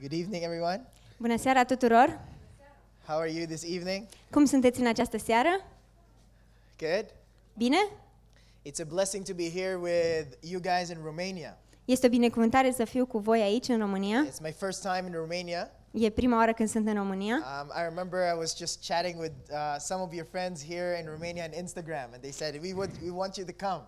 Good evening, everyone. Bună seara tuturor! How are you this evening? Cum sunteți în această seară? Good. Bine? It's a blessing to be here with you guys in Romania. Este o binecuvântare să fiu cu voi aici în România. It's my first time in Romania. E prima oară când sunt în România. Um, I remember I was just chatting with uh, some of your friends here in Romania on Instagram, and they said we would we want you to come.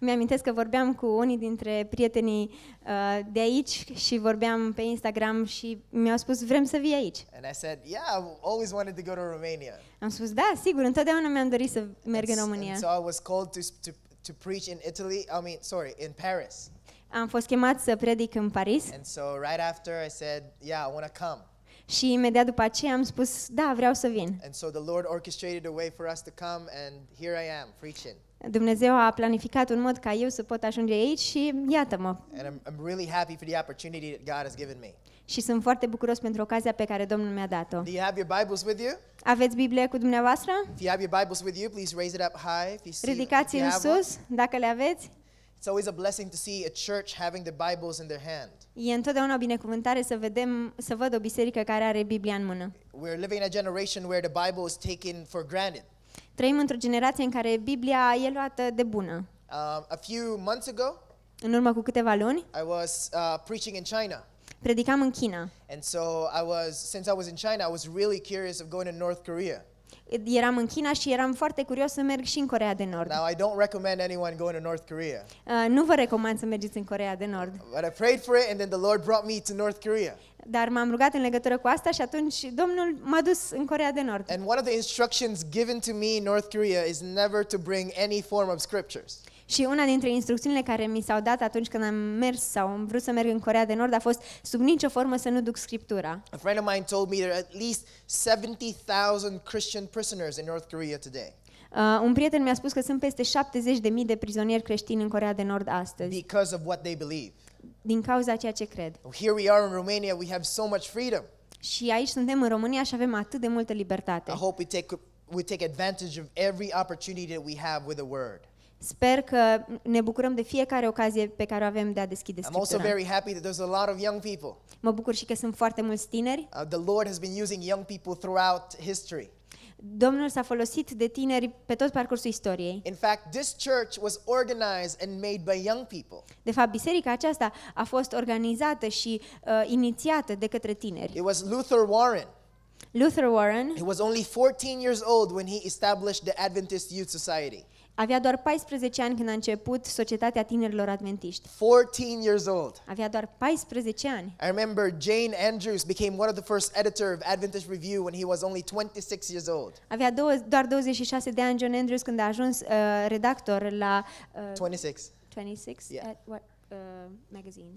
Mi-amintesc că vorbeam cu unii dintre prietenii uh, de aici și vorbeam pe Instagram și mi-au spus vrem să vii aici. And I said, yeah, I always wanted to go to Romania. Am spus da, sigur, întotdeauna mi-am dorit să merg în And s- România. And so I was called to, s- to to preach in Italy. I mean, sorry, in Paris. Am fost chemat să predic în Paris And so right after I said, yeah, I want to come. și imediat după aceea am spus da, vreau să vin. And so the Lord orchestrated a way for us to come, and here I am preaching. Dumnezeu a planificat un mod ca eu să pot ajunge aici și iată-mă. And I'm, I'm really happy for the opportunity that God has given me. Și sunt foarte bucuros pentru ocazia pe care Domnul mi-a dat-o. Do you have your Bibles with you? Aveți Biblie cu dumneavoastră? If you have your Bibles with you, please raise it up high. If you see, if Ridicați you în have one. sus, dacă le aveți. It's always a blessing to see a church having the Bibles in their hand. E întotdeauna o binecuvântare să vedem, să văd o biserică care are Biblia în mână. We're living in a generation where the Bible is taken for granted. Trăim într-o generație în care Biblia e luată de bună. Um, a few months ago, În urmă cu câteva luni, I was uh, preaching in China. predicam în China. And so I was, since I was in China, I was really curious of going to North Korea. Eram în China și eram foarte curios să merg și în Corea de Nord. Now, I don't recommend anyone going to North Korea, Uh, nu vă recomand să mergeți în Corea de Nord, but I prayed for it, and then the Lord brought me to North Korea. Dar m-am rugat în legătură cu asta și atunci Domnul m-a dus în Corea de Nord. And one of the instructions given to me in North Korea is never to bring any form of scriptures. Și una dintre instrucțiunile care mi s-au dat atunci când am mers sau am vrut să merg în Corea de Nord a fost sub nicio formă să nu duc scriptura. A friend of mine told me there are at least 70,000 Christian prisoners in North Korea today Uh, un prieten mi-a spus că sunt peste 70.000 de prizonieri creștini în Corea de Nord astăzi, because of what they believe. Din cauza ceea ce cred. Here we are in Romania, we have so much freedom. Și aici suntem în România și avem atât de multă libertate. I hope we take, we take advantage of every opportunity that we have with the word. Sper că ne bucurăm de fiecare ocazie pe care o avem de a deschide I'm also Scriptura. very happy that there's a lot of young people. Mă bucur și că sunt foarte mulți tineri. Uh, the Lord has been using young people throughout history. Domnul s-a folosit de tineri pe tot parcursul istoriei. In fact, this church was organized and made by young people. De fapt, biserica aceasta a fost organizată și uh, inițiată de către tineri. It was Luther Warren. Luther Warren He was only 14 years old when he established the Adventist Youth Society. Avea doar 14 ani când a început Societatea Tinerilor Adventiști. 14 years old. Avea doar 14 ani. I remember Jane Andrews became one of the first editor of Adventist Review when he was only 26 years old. Avea două, doar 26 de ani John Andrews când a ajuns uh, redactor la uh, 26. 26 Yeah. at what uh, magazine?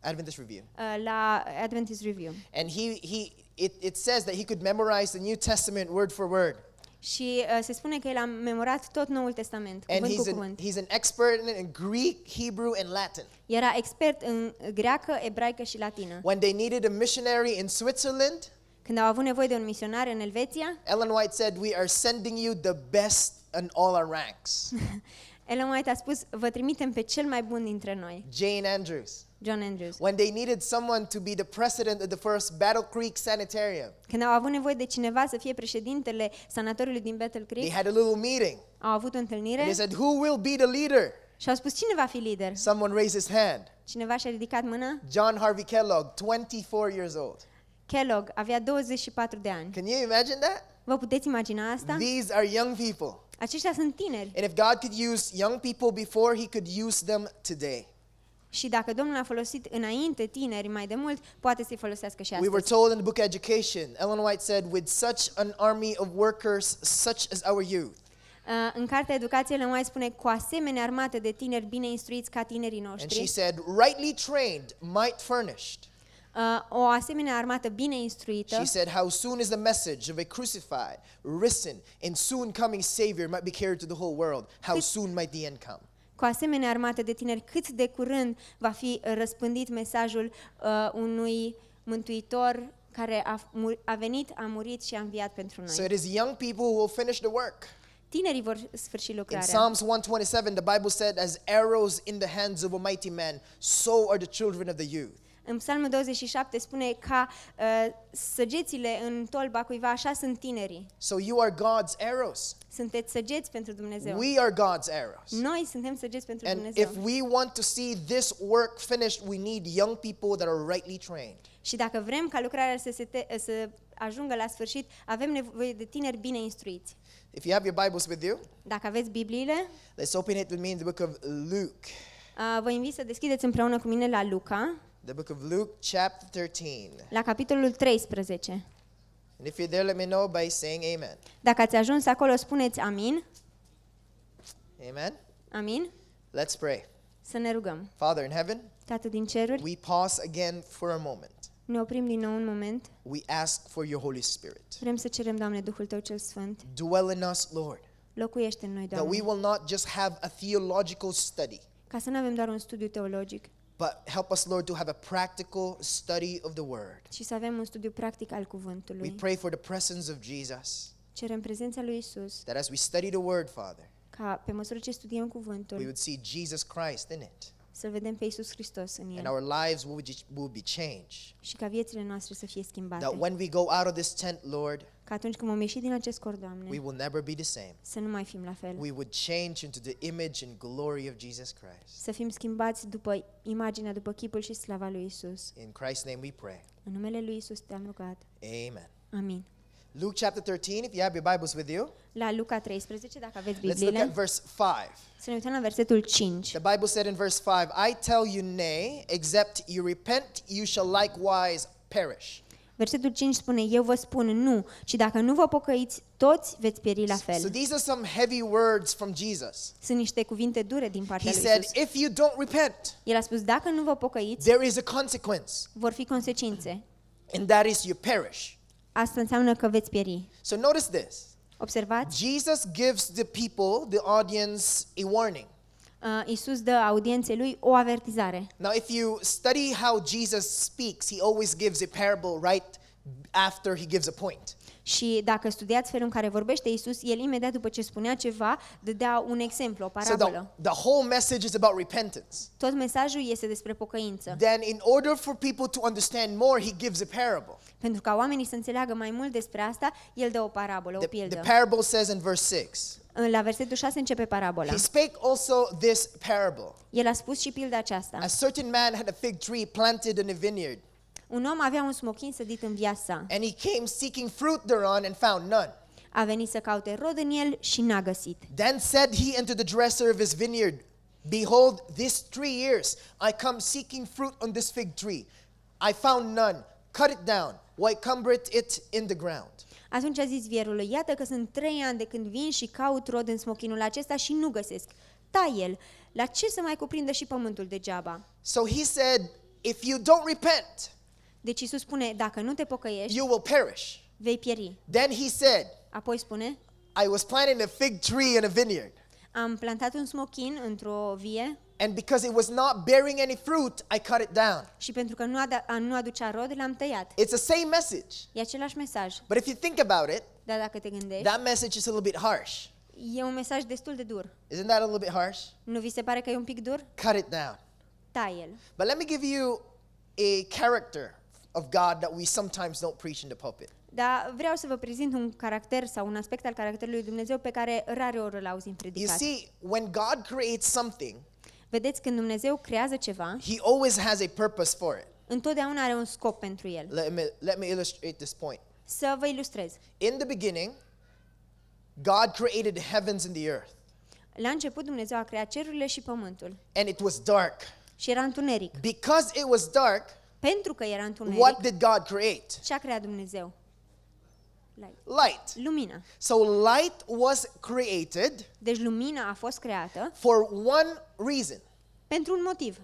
Adventist Review. Uh, la Adventist Review. And he, he it, it says that he could memorize the New Testament word for word. Și uh, se spune că el a memorat tot Noul Testament, And cuvânt he's cu an, cuvânt. he's an expert in, in Greek, Hebrew, and Latin. Era expert în greacă, ebraică și latină. When they needed a missionary in Switzerland, Când au avut nevoie de un misionar în Elveția, Ellen White said, We are sending you the best in all our ranks. Ellen White a spus, vă trimitem pe cel mai bun dintre noi, Jane Andrews. John Andrews. When they needed someone to be the president of the first Battle Creek Sanitarium, Când au avut nevoie de cineva să fie președintele sanatoriului din Battle they Creek, had a little meeting. au avut o And întâlnire they said, Who will be the leader? și au spus, cine va fi lider? Someone raised his hand. Cineva și-a ridicat mâna? John Harvey Kellogg, 24 years old. Kellogg avea 24 de ani. Can you imagine that? Vă puteți imagina asta? These are young people. Aceștia sunt tineri. And if God could use young people before, He could use them today. Și dacă Domnul a folosit înainte tineri mai de mult, poate să-i folosească și We were astăzi. told in the book Education, Ellen White said, with such an army of workers, such as our youth, Uh, În cartea Educației Ellen White spune cu asemenea armată de tineri bine instruiți ca tinerii and she noștri, said, rightly trained, might furnished. Uh, o asemenea armată bine instruită, She said, How soon is the message of a crucified, risen, and soon coming Savior might be carried to the whole world? How soon might the end come? cu asemenea armată de tineri, cât de curând va fi răspândit mesajul uh, unui mântuitor care a, mu- a venit, a murit și a înviat pentru noi. So it is young people who will finish the work. Tinerii vor sfârși In lucrarea. Psalms 127, the Bible said, As arrows in the hands of a mighty man, so are the children of the youth. În Psalmul 27 spune ca uh, săgețile în tolba cuiva, așa sunt tinerii. So you are God's arrows. Sunteți săgeți pentru Dumnezeu. We are God's arrows. Noi suntem săgeți pentru And Dumnezeu. if we want to see this work finished, we need young people that are rightly trained. Și dacă vrem ca lucrarea să, se te, să ajungă la sfârșit, avem nevoie de tineri bine instruiți. If you have your Bibles with you, Dacă aveți Bibliile, let's open it with me in the book of Luke. uh, vă invit să deschideți împreună cu mine la Luca, The book of Luke, chapter 13. la capitolul 13. And if you're there, let me know by saying amen. Dacă ați ajuns acolo, spuneți amin. Amen. Amin. Let's pray. Să ne rugăm. Father in heaven, Tată din ceruri, we pause again for a moment. ne oprim din nou un moment. We ask for your Holy Spirit. Vrem să cerem, Doamne, Duhul Tău cel Sfânt. Dwell in us, Lord, Locuiește în noi, that we Doamne, will not just have a theological study, ca să nu avem doar un studiu teologic, but help us, Lord, to have a practical study of the Word. ci să avem un studiu practic al We pray for the presence of Jesus, Cerem prezența lui Isus, that as we study the Word, Father, ca pe măsură ce studiem we would see Jesus Christ in it, să vedem pe Isus Hristos în and el our lives will be, will be changed. și ca viețile noastre să fie schimbate. That when we go out of this tent, Lord, Că atunci când vom ieși din acest cor, we Doamne, will never be the same. să nu mai fim la fel. We would change into the image and glory of Jesus Christ. Să fim schimbați după imaginea, după chipul și slava lui Isus. In Christ's name we pray. În numele lui Isus te-am rugat. Amen. Amin. Luke chapter 13, if you have your Bibles with you, La Luca 13, dacă aveți let's look at Bibliile, verse 5. să ne uităm la versetul 5. The Bible said in verse 5, I tell you, nay, except you repent, you shall likewise perish. Versetul 5 spune, eu vă spun nu, și dacă nu vă pocăiți, toți veți pieri la So fel. these are some heavy words from Jesus. Sunt niște cuvinte dure din He partea lui said, Isus. if you don't repent, El a spus, dacă nu vă pocăiți, there is a consequence, vor fi consecințe. and that is you perish. Asta înseamnă că veți pieri. So notice this. Observați, Jesus gives the people, the audience, a warning. uh, Isus dă audienței lui o avertizare. Now, if you study how Jesus speaks, he always gives a parable right after he gives a point. Și dacă studiați felul în care vorbește Isus, el imediat după ce spunea ceva, dădea un exemplu, o So the, parabolă. the whole message is about repentance. Tot mesajul este despre pocăință. Then, in order for people to understand more, he gives a parable. Pentru ca oamenii să înțeleagă mai mult despre asta, el dă o parabolă, o The, the pildă. parable says in verse 6 La versetul 6 începe parabola. He spake also this parable. El a spus și pilda aceasta. A certain man had a fig tree planted in a vineyard, Un om avea un smochin sădit în via sa. and he came seeking fruit thereon and found none. A venit să caute rod în el și n-a găsit. Then said he unto the dresser of his vineyard, Behold, this three years I come seeking fruit on this fig tree. I found none. Cut it down. Why cumbereth it in the ground? Atunci a zis vierului, iată că sunt trei ani de când vin și caut rod în smochinul acesta și nu găsesc. Tai el, la ce să mai cuprindă și pământul degeaba? So he said, If you don't repent, Deci Isus spune, dacă nu te pocăiești, you will perish. vei pieri. Then he said, Apoi spune, I was planting a fig tree in a vineyard, am plantat un smochin într-o vie and because it was not bearing any fruit, I cut it down. și pentru că nu, ada- a, nu aducea rod, l-am tăiat. It's the same message. E același mesaj, But if you think about it, dar dacă te gândești, that message is a little bit harsh. e un mesaj destul de dur. Isn't that a little bit harsh? Nu vi se pare că e un pic dur? Cut it down. Tai el. But let me give you a character of God that we sometimes don't preach in the pulpit. Dar vreau să vă prezint un caracter sau un aspect al caracterului lui Dumnezeu pe care rare ori îl auzim You predicat. see, when God creates something, Vedeți, când Dumnezeu creează ceva, He always has a purpose for it. întotdeauna are un scop pentru el. Let me, let me illustrate this point. Să vă ilustrez. In the beginning, God created the heavens and the earth, La început Dumnezeu a creat cerurile și pământul and it was dark. și era întuneric. Because it was dark, Pentru că era întuneric, what did God create? ce a creat Dumnezeu? Light. Light. Lumina. So light was created Deci lumina a fost creată for one reason pentru un motiv.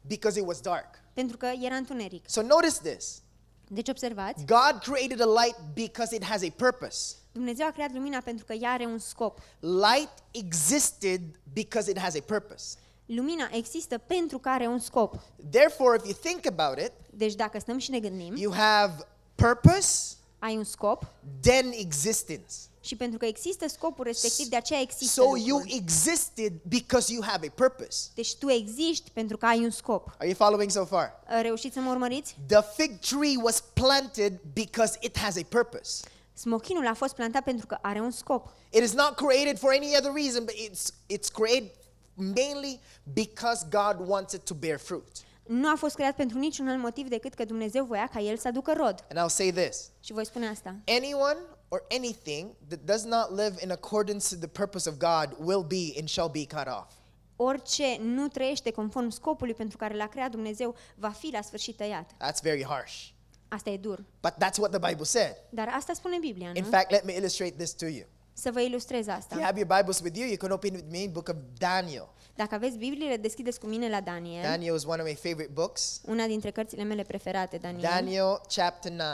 because it was dark. Pentru că era întuneric. So notice this Deci observați, God created a light because it has a purpose. Dumnezeu a creat lumina pentru că ea are un scop. Light existed because it has a purpose. Lumina există pentru că are un scop. Therefore, if you think about it, Deci dacă stăm și ne gândim, you have purpose ai un scop then existence. și pentru că există scopul respectiv, de aceea există So you lucrul. existed because you have a purpose. Deci tu existi pentru că ai un scop. Are you following so far? Reușiți să mă urmăriți? The fig tree was planted because it has a purpose. Smochinul a fost plantat pentru că are un scop. It is not created for any other reason, but it's it's created mainly because God wants it to bear fruit. Nu a fost creat pentru niciun alt motiv decât că Dumnezeu voia ca el să aducă rod. And I'll say this. Și voi spune asta. Anyone or anything that does not live in accordance to the purpose of God will be and shall be cut off. Orice nu trăiește conform scopului pentru care l-a creat Dumnezeu va fi la sfârșit tăiat. That's very harsh. Asta e dur. But that's what the Bible said. Dar asta spune Biblia, In nu? fact, let me illustrate this to you. Să vă ilustrez If you asta. have your Bibles with you, you can open with me in book of Daniel. Dacă aveți Bibliile, deschideți cu mine la Daniel, Daniel is one of my favorite books. una dintre cărțile mele preferate, Daniel, Daniel chapter 9.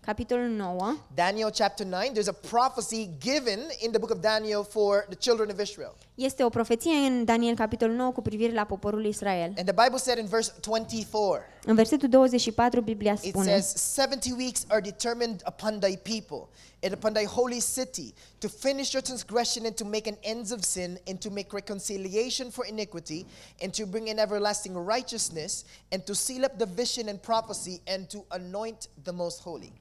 capitolul 9. Daniel chapter 9, there's a prophecy given in the book of Daniel for the children of Israel. Este o profeție în Daniel, capitolul 9, cu privire la poporul Israel. And the Bible said in verse 24, În versetul 24, Biblia it says, 70 weeks are determined upon thy people and upon thy holy city to finish your transgression and to make an end of sin and to make reconciliation for iniquity and to bring in everlasting righteousness and to seal up the vision and prophecy and to anoint the most holy.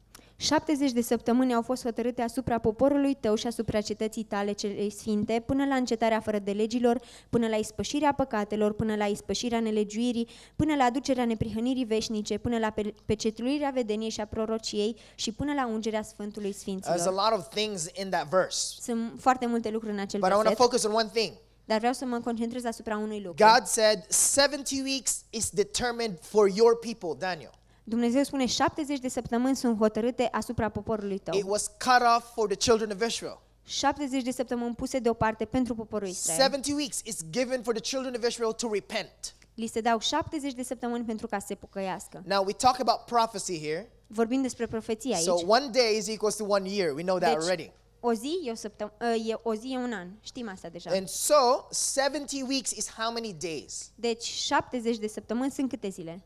70 de săptămâni au fost hotărâte asupra poporului tău și asupra cetății tale celei sfinte, până la încetarea fără de legilor, până la ispășirea păcatelor, până la ispășirea nelegiuirii, până la aducerea neprihănirii veșnice, până la pe- pecetluirea vedeniei și a prorociei și până la ungerea Sfântului There's a Sfinților. lot of things in that verse, Sunt foarte multe lucruri în acel but I want to verset, focus on one thing. dar vreau să mă concentrez asupra unui lucru. God said 70 weeks is determined for your people, Daniel. Dumnezeu spune 70 de săptămâni sunt hotărâte asupra poporului tău. It was cut off for the children of Israel. 70 de săptămâni puse deoparte pentru poporul Israel. 70 weeks is given for the children of Israel to repent. Li se dau 70 de săptămâni pentru ca să se pocăiască. Now we talk about prophecy here. Vorbim despre profeție aici. So one day is equals to one year. We know that deci, already. o zi e o, săptăm- e o zi e un an. Știm asta deja. And so 70 weeks is how many days? Deci 70 de săptămâni sunt câte zile?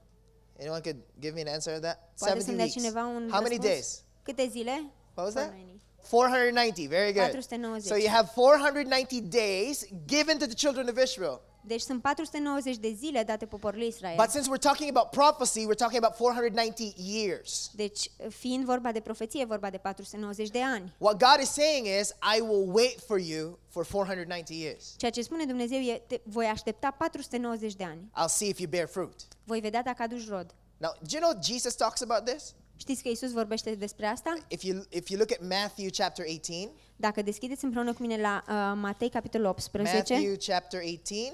Anyone could give me an answer to that? Poate 70 să-mi dea weeks. cineva un How many răspuns? days? Câte zile? What was that? 490. 490. Very good. 490. So you have 490 days given to the children of Israel. Deci sunt 490 de zile date poporului Israel. But since we're talking about prophecy, we're talking about 490 years. Deci, fiind vorba de profeție, e vorba de 490 de ani. What God is saying is, I will wait for you for 490 years. Ceea ce spune Dumnezeu e, te, voi aștepta 490 de ani. I'll see if you bear fruit. Voi vedea dacă aduci rod. Now, do you know Jesus talks about this? Știți că Isus vorbește despre asta? If you if you look at Matthew chapter 18, Dacă deschideți împreună cu mine la uh, Matei, capitolul 18, Matthew chapter 18,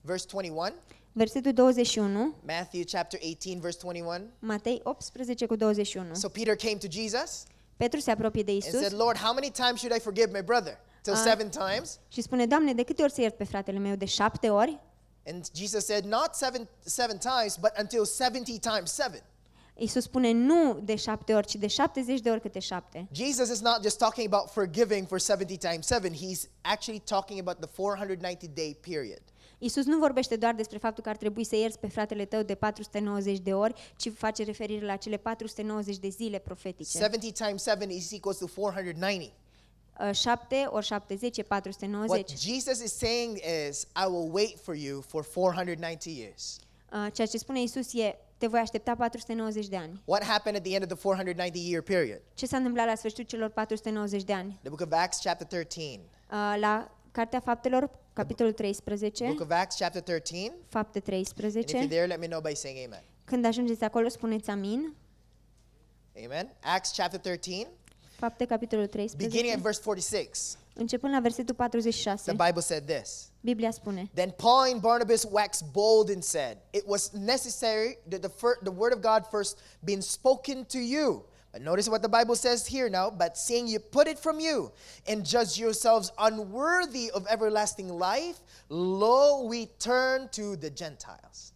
verse 21. versetul 21, Matthew chapter 18, verse 21. Matei 18 cu 21. So Peter came to Jesus Petru se apropie de and Isus said, Lord, how many times should I forgive my brother? Till Uh, seven times? și spune, Doamne, de câte ori să iert pe fratele meu? De șapte ori? And Jesus said, Not seven seven times, but until 70 times seven. Isus spune, nu de șapte ori, ci de 70 de ori câte șapte. Jesus is not just talking about forgiving for 70 times 7. He's actually talking about the 490 day period. Isus nu vorbește doar despre faptul că ar trebui să ierți pe fratele tău de 490 de ori, ci face referire la cele 490 de zile profetice. 70 times 7 is equals to 490. 7 ori 70 e 490. What Jesus is saying is, I will wait for you for 490 years. Uh, Ceea ce spune Isus e, te voi aștepta 490 de ani. What happened at the end of the 490 year period? Ce s-a întâmplat la sfârșitul celor 490 de ani? The book of Acts, chapter 13. Uh, La Cartea Faptelor, capitolul The 13, book of Acts, chapter 13. fapte And if you're 13. there, let me know by saying amen. Când ajungeți acolo, spuneți amin. Amen. Acts chapter 13, Fapte, capitolul beginning at 13, verse 46. începând la versetul 46. The Bible said this. Biblia spune, Then Paul and Barnabas waxed bold and said, It was necessary that the, fir- the word of God first been spoken to you. But notice what the Bible says here now. But seeing you put it from you and judge yourselves unworthy of everlasting life, lo, we turn to the Gentiles.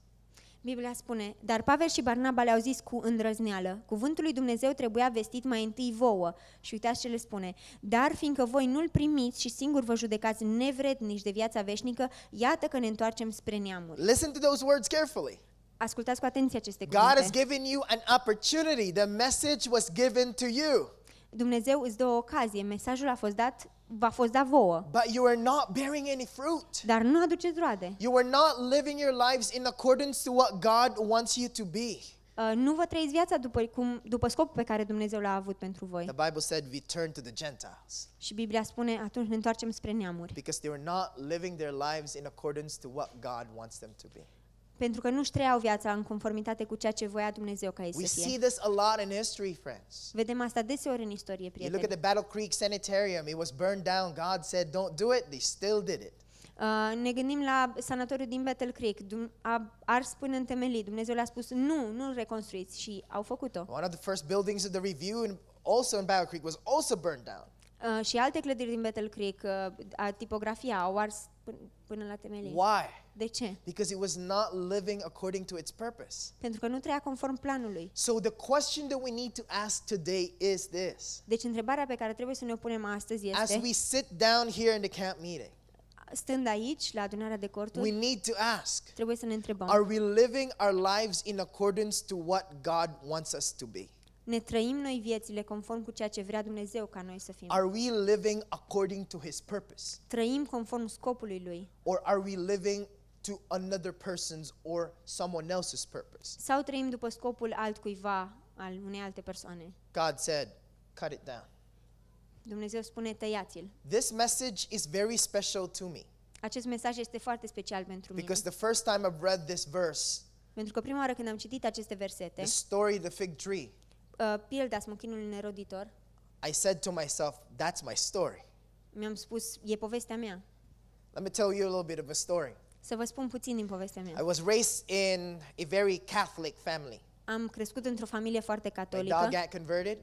Biblia spune, dar Pavel și Barnaba le-au zis cu îndrăzneală, cuvântul lui Dumnezeu trebuia vestit mai întâi vouă. Și uitați ce le spune, dar fiindcă voi nu-l primiți și singur vă judecați nevrednici de viața veșnică, iată că ne întoarcem spre neamuri. Listen to those words carefully. Ascultați cu atenție aceste God has cuvinte. given you an opportunity. The message was given to you, Dumnezeu îți dă o ocazie, mesajul a fost dat, v-a fost dat vouă, but you are not bearing any fruit. dar nu aduceți roade. You are not living your lives in accordance to what God wants you to be. Uh, Nu vă trăiți viața după, cum, după scopul pe care Dumnezeu l-a avut pentru voi. The Bible said we turn to the Gentiles Și Biblia spune, atunci ne întoarcem spre neamuri. because they were not living their lives in accordance to what God wants them to be. Pentru că nu-și trăiau viața în conformitate cu ceea ce voia Dumnezeu ca ei We să see fie. this a lot in history, friends. Vedem asta deseori în istorie, You look at prieteni. the Battle Creek Sanitarium, it was burned down. God said, Don't do it. They still did it. Uh, ne gândim la sanatoriul din Battle Creek. Dum- a ars până în temelii. Dumnezeu le-a spus, nu, nu reconstruiți și au făcut-o. One of the first buildings of the review, and also in Battle Creek, was also burned down. Uh, și alte clădiri din Battle Creek, uh, a, tipografia, au ars pân- până la temelii. Why? De ce? Because it was not living according to its purpose. Pentru că nu trăia conform planului. So the question that we need to ask today is this. Deci întrebarea pe care trebuie să ne o punem astăzi As este, we sit down here in the camp meeting, stând aici, la adunarea de we corturi, need to ask trebuie să ne întrebăm, Are we living our lives in accordance to what God wants us to be? Ne trăim noi viețile conform cu ceea ce vrea Dumnezeu ca noi să fim? Are we living according to His purpose? Trăim conform scopului Lui? Or are we living to another person's or someone else's purpose? Sau trăim după scopul altcuiva, al unei alte persoane? God said, Cut it down. Dumnezeu spune, tăiați-l. This message is very special to me Acest mesaj este foarte special pentru mine. because the first time I've read this verse, Pentru că prima oară când am citit aceste versete, the story of the fig tree, uh, pilda smuchinului neroditor, I said to myself, That's my story. mi-am spus, e povestea mea. Let me tell you a little bit of a story. Să vă spun puțin din povestea I mea. was raised in a very Catholic family. Am crescut într-o familie foarte My catolică. dog got converted.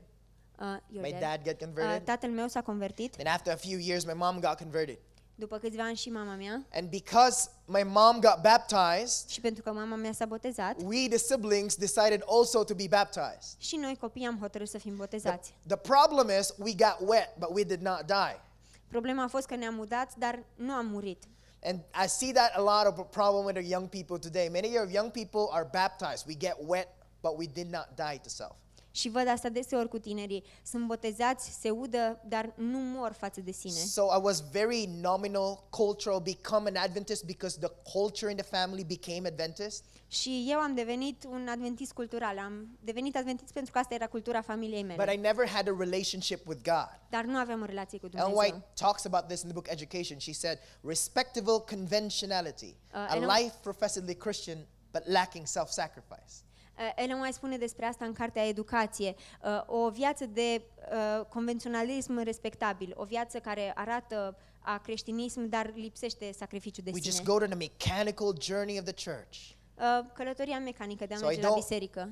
Uh, your My dad. dad got Uh, converted. tatăl meu s-a convertit. Then after a few years, my mom got converted. După câțiva ani și mama mea. And because my mom got baptized, Și pentru că mama mea s-a botezat, we, the siblings, decided also to be baptized. și noi copiii am hotărât să fim botezați. The problem is we got wet, but we did not die. Problema a fost că ne-am mudat, dar nu am murit. And I see that a lot of a problem with our young people today. Many of young people are baptized. We get wet, but we did not die to self. Și văd asta deseori cu tinerii. Sunt botezați, se udă, dar nu mor față de sine. So I was very nominal, cultural, become an Adventist because the culture in the family became Adventist. Și eu am devenit un adventist cultural. Am devenit adventist pentru că asta era cultura familiei But mele. I never had a relationship with God. Dar nu aveam o relație cu Ellen White Dumnezeu. talks about this in the book Education. She said, respectable conventionality, Uh, a Ellen- life professedly Christian, but lacking self sacrifice. Uh, Ellen White spune despre asta în cartea Educație. Uh, O viață de uh, convenționalism respectabil, o viață care arată a creștinism, dar lipsește sacrificiu de We just sine. go to the mechanical journey of the church. Uh, Călătoria mecanică de a So merge I la don't- biserică.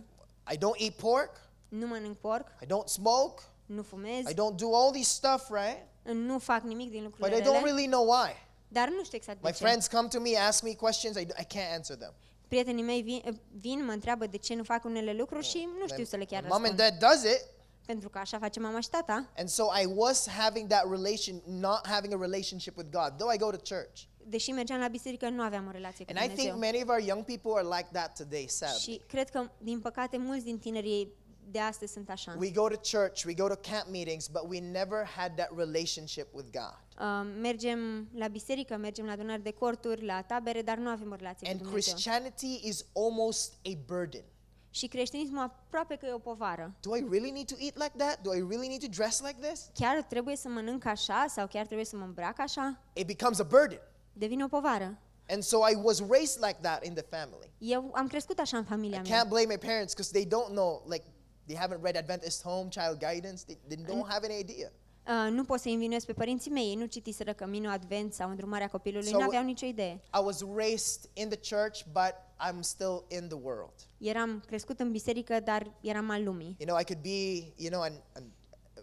I don't eat pork, Nu mănânc porc, I don't smoke, nu fumez, I don't do all these stuff, right? nu fac nimic din But lucrurile I don't rele, really know why. dar nu știu exact de My ce. friends come to me, ask me questions, I, I can't answer them. Prietenii mei vin, vin, mă întreabă de ce nu fac unele lucruri și nu știu să le chiar My mom and răspund. dad does it, Pentru că așa face mama și tata. and so I was having that relation, not having a relationship with God, though I go to church. Deși mergeam la biserică, nu aveam o relație cu And I think Dumnezeu. many of our young people are like that today, sadly. Și cred că, din păcate, mulți din tinerii de astăzi sunt așa. We go to church, we go to camp meetings, but we never had that relationship with God. Uh, mergem la biserică, mergem la adunări de corturi, la tabere, dar nu avem o relație cu And Dumnezeu. Christianity is almost a burden. Și creștinismul aproape că e o povară. Do I really need to eat like that? Do I really need to dress like this? Chiar trebuie să mănânc așa sau chiar trebuie să mă îmbrac așa? It becomes a burden. Devine o povară. And so I was raised like that in the family. Eu am crescut așa în familia I mea. can't blame my parents because they don't know, like, they haven't read Adventist Home Child Guidance. They, they don't have any idea. Uh, nu pot să învinuiesc pe părinții mei, ei nu citiseră Căminul Advent sau Îndrumarea copilului, So- nu aveau nicio idee. I was raised in the church, but I'm still in the world. Eram crescut în biserică, dar eram al lumii. You know, I could be, you know, an, an,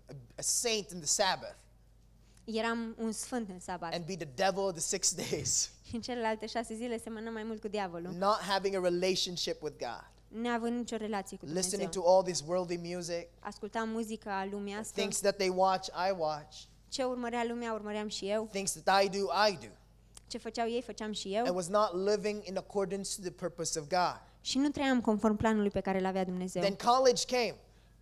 a, a saint in the Sabbath Eram un sfânt în sabat. and be the devil the six days, Și în celelalte șase zile semănăm mai mult cu diavolul, not having a relationship with God, neavând nicio relație cu listening Dumnezeu. to all this worldly music, Ascultam muzica lumii asta. things that they watch, I watch, Ce urmărea lumea, urmăream și eu. things that I do, I do, Ce făceau ei, făceam și and eu. was not living in accordance to the purpose of God. Și nu trăiam conform planului pe care îl avea Dumnezeu. Then college came.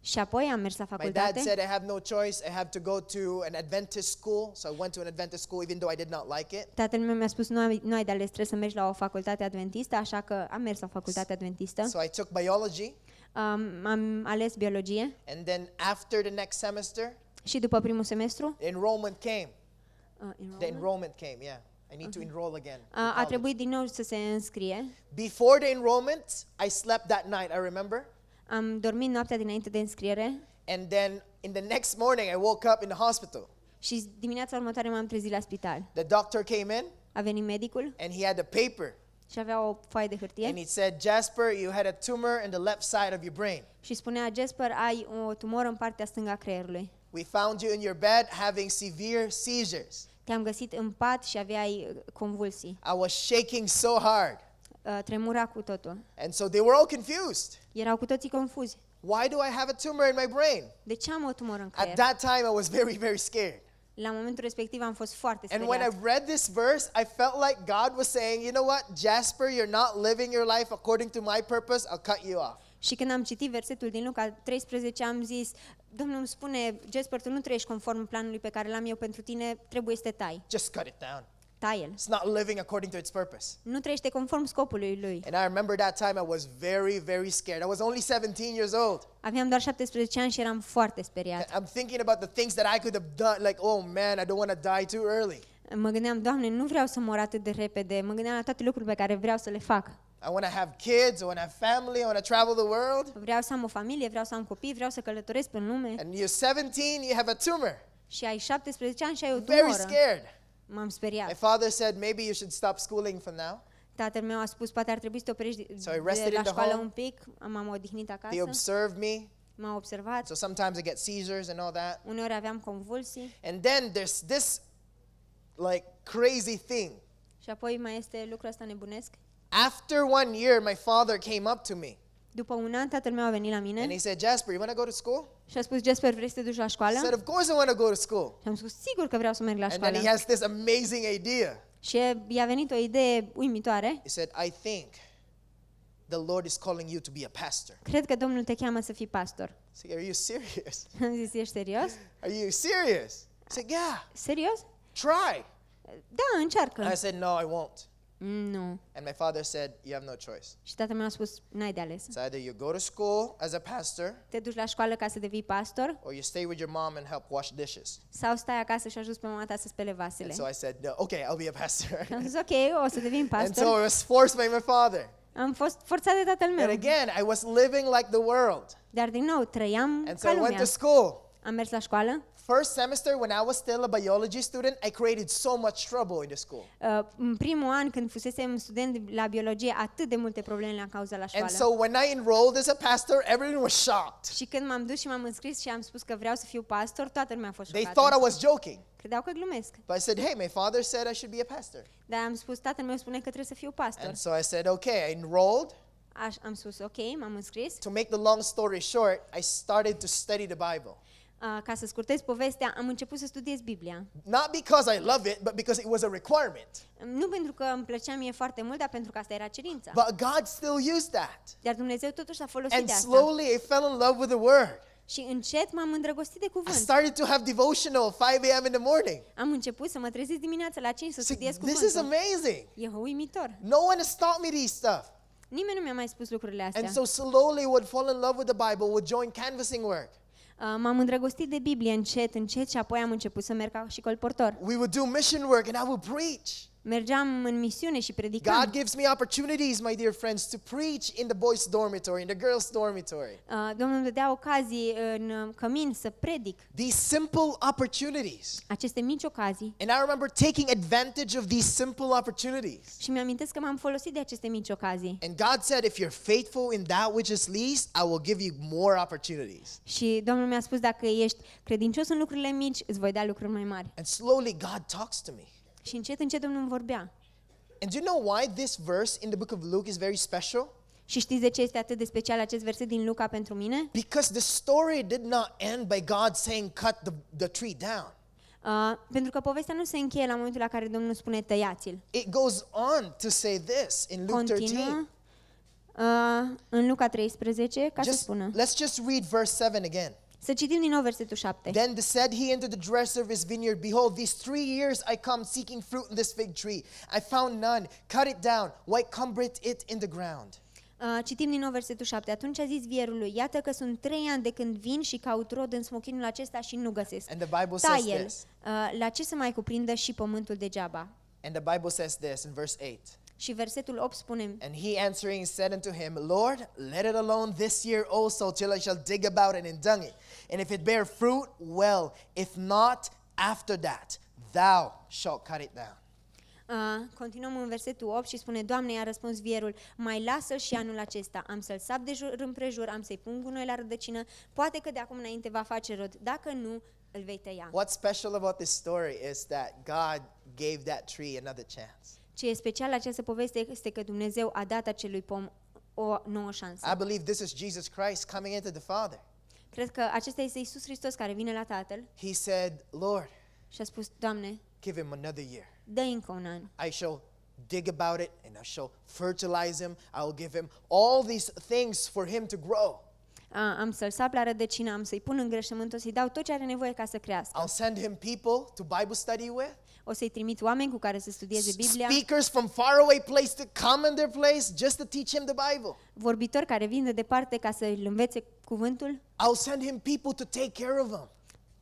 Și apoi am mers la My dad facultate. said I have no choice. I have to go to an Adventist school. So I went to an Adventist school even though I did not like it. Tatăl meu mi-a spus, nu ai, nu ai de ales, trebuie să mergi la o facultate adventistă, așa că am mers la facultate adventistă. So I took biology. Um, am ales biologie And then after the next semester, și după primul semestru enrollment came. uh, The enrollment, enrollment came, yeah. I need to enroll again. for uh, a college. trebuit din nou să se înscrie. Before the enrollment, I slept that night, I remember. Am dormit noaptea dinainte de înscriere And then in the next morning, I woke up in the hospital. și dimineața următoare m-am trezit la spital. The doctor came in A venit medicul and he had a paper. și avea o foaie de And hârtie he said, Jasper, you had a tumor in the left side of your brain. și spunea, Jasper, ai o tumoră în partea stângă a creierului. We found you in your bed having severe seizures. Te-am găsit în pat și aveai uh, convulsii. I was shaking so hard. Uh, Tremura cu totul. And so they were all confused. Erau cu toții confuzi. Why do I have a tumor in my brain? De ce am o tumoră în At creier? that time, I was very, very scared. La momentul respectiv am fost foarte And when I speriat. read this verse, I felt like God was saying, you know what, Jasper, you're not living your life according to my purpose. I'll cut you off. Și când am citit versetul din Luca 13, am zis, Domnul îmi spune, Jasper, tu nu trăiești conform planului pe care l-am eu pentru tine, trebuie să te tai. Just cut it down. Tai-l. It's not living according to its purpose. Nu trăiește conform scopului lui. And I remember that time I was very, very scared. I was only 17 years old. Aveam doar 17 ani și eram foarte speriat. I'm thinking about the things that I could have done. Like, oh man, I don't want to die too early. Mă gândeam, Doamne, nu vreau să mor atât de repede. Mă gândeam la toate lucrurile pe care vreau să le fac. I want to have kids. I want to have family. I want to travel the world. Vreau să am o familie, vreau să am copii, vreau să călătoresc pe lume. And you're 17, you have a tumor. Și ai 17 ani și ai o Very tumoră. scared. M-am My father said, maybe you should stop schooling for now. Tatăl meu a spus, poate ar trebui să te oprești de, So I de la școală un pic. M-am odihnit They acasă, observed me. m-a observat. So sometimes I get seizures and all that. Uneori aveam convulsii And then there's this like crazy thing. și apoi mai este lucrul ăsta nebunesc. After one year, my father came up to me După un an, tatăl meu a venit la and mine he said, Jasper, you want to go to school? și a spus, Jasper, vrei să te duci la I școală? said, Of course I want to go to school. Și am spus, sigur că vreau să merg la And then școală. he has this amazing idea. Și i-a venit o idee uimitoare. He said, I think the Lord is calling you to be a pastor. Cred că Domnul te cheamă să fii pastor. I said, Are you serious? Am zis, ești serios? Are you serious? He said, Yeah, Serios? try. Da, încearcă. I said, No, I won't. "Mm, Nu. And my father said, You have no choice. Și tatăl meu a spus, n-ai de ales. It's either you go to school as a pastor Te duci la școală ca să devii pastor or you stay with your mom and help wash dishes. sau stai acasă și ajuți pe mama ta să spele vasele. And so I said, no, okay, I'll be a pastor. Și am zis, ok, o să devin and so I pastor. was forced by my father. Am fost forțat de tatăl meu. And again, I was living like the world. Dar din nou, trăiam And so ca I went lumea. to school. Am mers la școală. First semester, when I was still a biology student, I created so much trouble in the school. Uh, în primul an, când fusesem student la biologie, atât de multe probleme la cauza la școală. And so when I enrolled as a pastor, everyone was shocked. Și când m-am dus și m-am înscris și am spus că vreau să fiu pastor, toată lumea a fost They șocată. thought I was joking. Credeau că glumesc. But I said, hey, my father said I should be a pastor. Dar am spus, tatăl meu spune că trebuie să fiu pastor. And so I said, okay, I enrolled. Aș, am spus, ok, m-am înscris. To make the long story short, I started to study the Bible. Uh, ca să scurtez povestea, am început să studiez Biblia. Not because I love it, but because it was a requirement. Nu pentru că îmi plăcea mie foarte mult, dar pentru că asta era cerința. But God still used that. Dar Dumnezeu totuși a folosit And de asta. slowly I fell in love with the Word. Și încet m-am îndrăgostit de I cuvânt. started to have devotional 5 a.m. in the morning. Am început să mă trezesc dimineața la 5 să See, studiez this is cuvântul. amazing. E uimitor. No one has taught me these stuff. Nimeni nu mi-a mai spus lucrurile astea. And so slowly would fall in love with the Bible, would join canvassing work. Uh, m-am îndrăgostit de Biblie încet, încet și apoi am început să merg ca și colportor. We would do mission work and I would preach. Mergeam în misiune și predicam. God gives me opportunities, my dear friends, to preach in the boys' dormitory, in the girls' dormitory. Uh, Domnul îmi dădea ocazii în uh, cămin să predic These simple opportunities. aceste mici ocazii And I remember taking advantage of these simple opportunities. și mi-amintesc că m-am folosit de aceste mici ocazii. And God said, if you're faithful in that which is least, I will give you more opportunities. Și Domnul mi-a spus, dacă ești credincios în lucrurile mici, îți voi da lucruri mai mari. And slowly God talks to me. Și încet, încet Domnul îmi vorbea. And do you know why this verse in the book of Luke is very special? Și știți de ce este atât de special acest verset din Luca pentru mine? Because the story did not end by God saying, cut the, the tree down. Uh, pentru că povestea nu se încheie la momentul la care Domnul spune tăiați-l. It goes on to say this in Luke 13. Continuă Uh, în Luca 13, ca să Just, spună. let's just read verse 7 again. Să citim din nou versetul 7. Then said he into the dresser of his vineyard, Behold, these three years I come seeking fruit in this fig tree. I found none. Cut it down. Why cumbereth it in the ground? Uh, citim din nou versetul 7. Atunci a zis vierului, iată că sunt trei ani de când vin și caut rod în smochinul acesta și nu găsesc. And the Bible says Tai el, this. uh, la ce să mai cuprindă și pământul degeaba? And the Bible says this in verse 8. Și versetul 8 spune, And he answering said unto him, Lord, let it alone this year also till I shall dig about it and dung it. And if it bear fruit, well. If not, after that, thou shalt cut it down. Uh, continuăm în versetul 8 și spune, Doamne, i-a răspuns vierul, mai lasă-l și anul acesta, am să-l sap de jur împrejur, am să-i pun gunoi la rădăcină, poate că de acum înainte va face rod, dacă nu, îl vei tăia. What's special about this story is that God gave that tree another chance. Ce e special la această poveste este că Dumnezeu a dat acelui pom o nouă șansă. I believe this is Jesus Christ coming into the Father. Cred că acesta este Isus Hristos care vine la Tatăl He said, Lord, și a spus, Doamne, give him another year. dă încă un an. I shall dig about it and I shall fertilize him. I will give him all these things for him to grow. A, am să-l sap la rădăcină, am să-i pun îngrășământ, o să-i dau tot ce are nevoie ca să crească. I'll send him people to Bible study with. O să-i trimit oameni cu care să studieze Biblia, Speakers from faraway place to come in their place just to teach him the Bible. vorbitori care vin de departe ca să îl învețe cuvântul. I'll send him people to take care of him.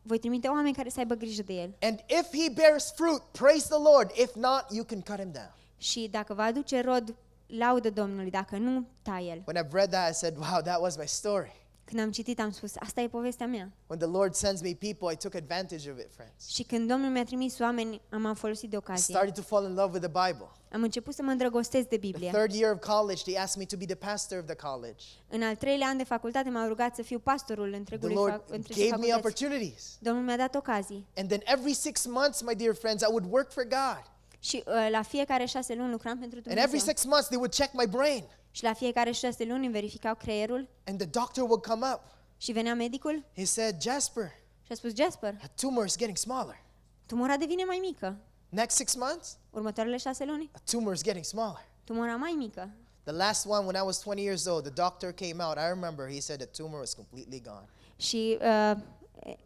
Voi trimite oameni care să aibă grijă de el. And if he bears fruit, praise the Lord. If not, you can cut him down. Și dacă va aduce rod, laudă Domnului, dacă nu, tai el. When I've read that, I said, wow, that was my story. Când am citit, am spus, asta e povestea mea. When the Lord sends me people, I took advantage of it, friends. Și când Domnul mi-a trimis oameni, am am folosit de I ocazie. started to fall in love with the Bible. Am început să mă îndrăgostesc de The Biblie. third year of college, they asked me to be the pastor of the college. În al treilea an de facultate m-au rugat să fiu pastorul The întregului Lord fac- întregii gave me facultăți. opportunities. Domnul mi-a dat ocazii. And then every six months, my dear friends, I would work for God. Și uh, la fiecare șase luni lucram pentru And every Dumnezeu. six months, they would check my brain. Și la fiecare șase luni îmi verificau creierul And the doctor would come up. și venea medicul He said, Jasper, și a spus, Jasper, a tumor is getting smaller. tumora devine mai mică. Next six months, Următoarele șase luni, a tumor is getting smaller. tumora mai mică. The last one, when I was 20 years old, the doctor came out. I remember he said the tumor was completely gone. Și uh,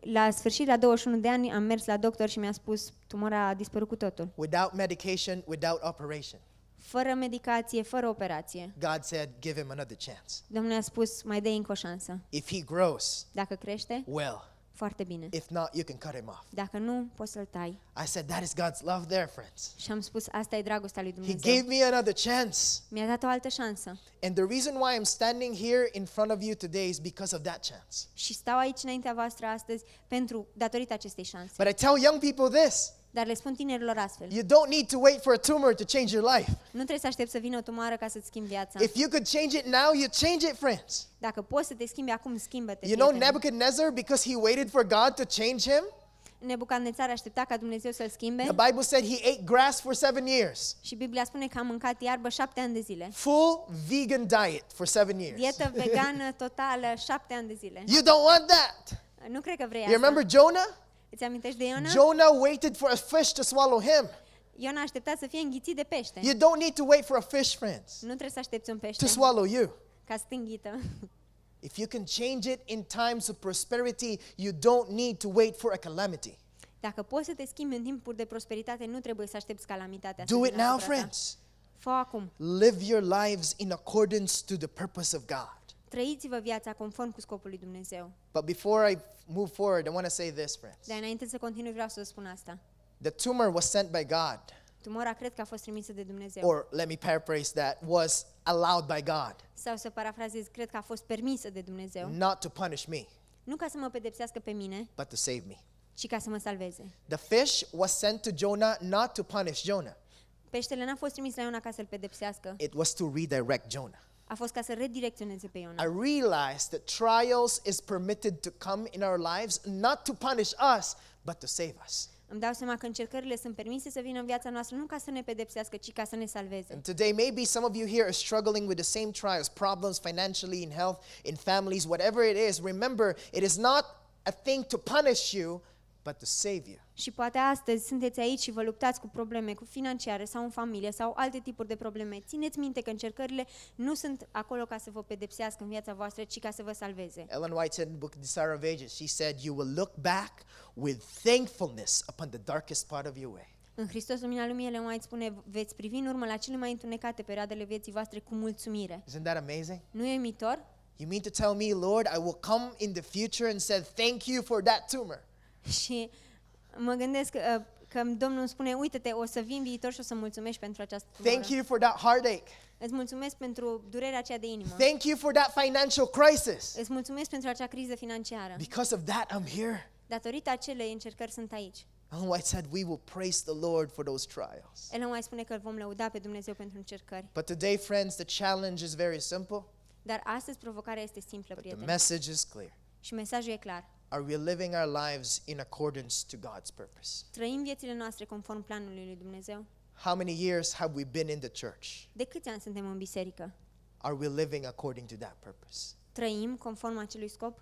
la sfârșit, la 21 de ani, am mers la doctor și mi-a spus, tumora a dispărut cu totul. Without medication, without operation. Fără medicație, fără operație. God said, give him another chance. Domnul a spus, mai dă încă o șansă. If he grows, Dacă crește, well. foarte bine. If not, you can cut him off. Dacă nu, poți să-l tai. I said, that is God's love there, friends. Și am spus, asta e dragostea lui He Dumnezeu. gave me another chance. Mi-a dat o altă șansă. And the reason why I'm standing here in front of you today is because of that chance. Și stau aici înaintea voastră astăzi pentru datorită acestei șanse. But I tell young people this Dar le spun tinerilor astfel. you don't need to wait for a tumor to change your life. Nu trebuie să aștepți să vină o tumoară ca să-ți schimbi viața. If you could change it now, you change it, friends. Dacă poți să te schimbi acum, schimbă-te. You know prietene. Nebuchadnezzar, because he waited for God to change him, Nebucadnețar aștepta ca Dumnezeu să-l schimbe the Bible said he ate grass for seven years. și Biblia spune că a mâncat iarbă șapte ani de zile. Full vegan diet for seven years. Dietă vegană totală șapte ani de zile. You don't want that. Nu cred că vrei You remember asta. Jonah? Îți amintești de Iona? Jonah waited for a fish to swallow him. Iona a așteptat să fie înghițit de pește. You don't need to wait for a fish, friends, Nu trebuie să aștepți un to pește swallow you. ca să te înghită. If you can change it in times of prosperity, you don't need to wait for a calamity. Dacă poți să te schimbi în timpuri de prosperitate, nu trebuie să aștepți calamitatea. Do it now, friends. Fă acum. Live your lives in accordance to the purpose of God. Trăiți-vă viața conform cu scopul lui Dumnezeu. But before I move forward, I want to say this, friends. Dar înainte să continui, vreau să spun asta. The tumor was sent by God, Tumora cred că a fost trimisă de Dumnezeu. or let me paraphrase that, was allowed by God, Sau să parafrazez, cred că a fost permisă de Dumnezeu. not to punish me, Nu ca să mă pedepsească pe mine, but to save me. ci ca să mă salveze. The fish was sent to Jonah not to punish Jonah, Peștele n-a fost trimis la Iona ca să-l pedepsească, it was to redirect Jonah. A fost ca să redirecționeze pe Iona. I realized that trials is permitted to come in our lives not to punish us, but to save us. Îmi dau seama că încercările sunt permise să vină în viața noastră nu ca să ne pedepsească, ci ca să ne salveze. And today, maybe some of you here are struggling with the same trials, problems financially, in health, in families, whatever it is. Remember, it is not a thing to punish you, but to save you. Și poate astăzi sunteți aici și vă luptați cu probleme cu financiare sau în familie sau alte tipuri de probleme. Țineți minte că încercările nu sunt acolo ca să vă pedepsească în viața voastră, ci ca să vă salveze. Ellen White said in the book Desire of Ages, she said, You will look back with thankfulness upon the darkest part of your way. În Hristos Lumina Lumii, Ellen White spune, veți privi în urmă la cele mai întunecate perioadele vieții voastre cu mulțumire. Isn't that amazing? Nu e uimitor? You mean to tell me, Lord, I will come in the future and said, Thank you for that tumor. Și mă gândesc că, că Domnul îmi spune, uite-te, o să vin viitor și o să mulțumești pentru această tumoră. Thank you for that heartache. Îți mulțumesc pentru durerea aceea de inimă. Thank you for that financial crisis. Îți mulțumesc pentru acea criză financiară. Because of that, I'm here. Datorită acelei încercări sunt aici. Ellen White said, We will praise the Lord for those trials. Ellen mai spune că îl vom lăuda pe Dumnezeu pentru încercări. But today, friends, the challenge is very simple, Dar astăzi provocarea este simplă, but the prieteni. message is clear. Și mesajul e clar. Are we living our lives in accordance to God's purpose? Trăim viețile noastre conform planului lui Dumnezeu. How many years have we been in the church? De câți ani suntem în biserică? Are we living according to that purpose? Trăim conform acelui scop?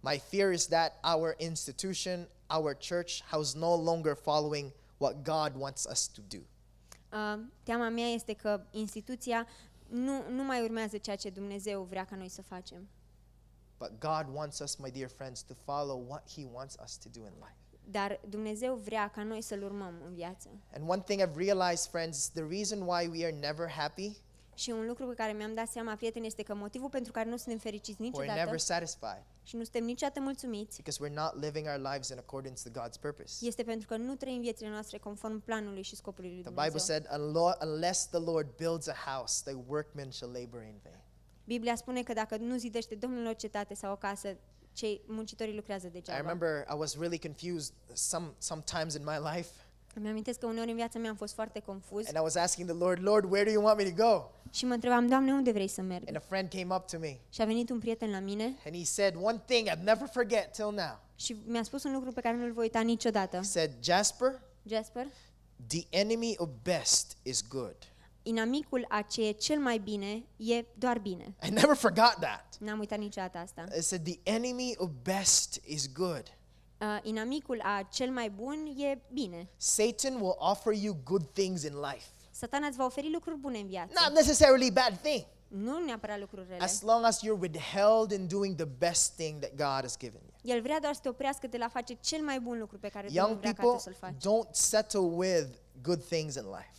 My fear is that our institution, our church, is no longer following what God wants us to do. Uh, teama mea este că instituția nu, nu mai urmează ceea ce Dumnezeu vrea ca noi să facem. But God wants us, my dear friends, to follow what He wants us to do in life. Dar Dumnezeu vrea ca noi să-L urmăm în viață. And one thing I've realized, friends, is the reason why we are never happy Și un lucru pe care mi-am dat seama, prieteni, este că motivul pentru care nu suntem fericiți or niciodată never satisfied și nu suntem niciodată mulțumiți because we're not living our lives in accordance to God's purpose. este pentru că nu trăim viețile noastre conform planului și scopului lui The Bible Dumnezeu. said, "Unlo- Unless the Lord builds a house, the workmen shall labor in vain. Biblia spune că dacă nu zidește Domnul o cetate sau o casă, cei muncitorii lucrează I degeaba. remember I was really confused some sometimes in my life, Îmi amintesc că uneori în viața mea am fost foarte confuz and I was asking the Lord, Lord, where do you want me to go? și mă întrebam, Doamne, unde vrei să merg? And a friend came up to me, Și a venit un prieten la mine and he said one thing I'd never forget till now. și mi-a spus un lucru pe care nu-l voi uita niciodată. He said, Jasper, Jasper, the enemy of best is good. Inamicul a ce e cel mai bine e doar bine. I never forgot that. N-am uitat niciodată asta. It said, the enemy of best is good. Uh, inamicul a cel mai bun e bine. Satan will offer you good things in life, Satana îți va oferi lucruri bune în viață. not necessarily bad thing, Nu neapărat lucruri rele. as long as you're withheld in doing the best thing that God has given you. El vrea doar să te oprească de la a face cel mai bun lucru pe care Young Domnul vrea ca people, tu să-l faci. don't settle with good things in life.